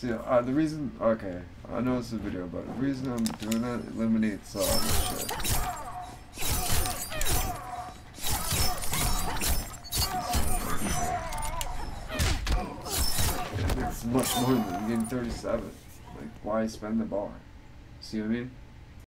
See, uh, the reason, okay, I know it's a video, but the reason I'm doing that eliminates, uh, this shit. It's much more than getting 37. Like, why spend the bar? See what I mean?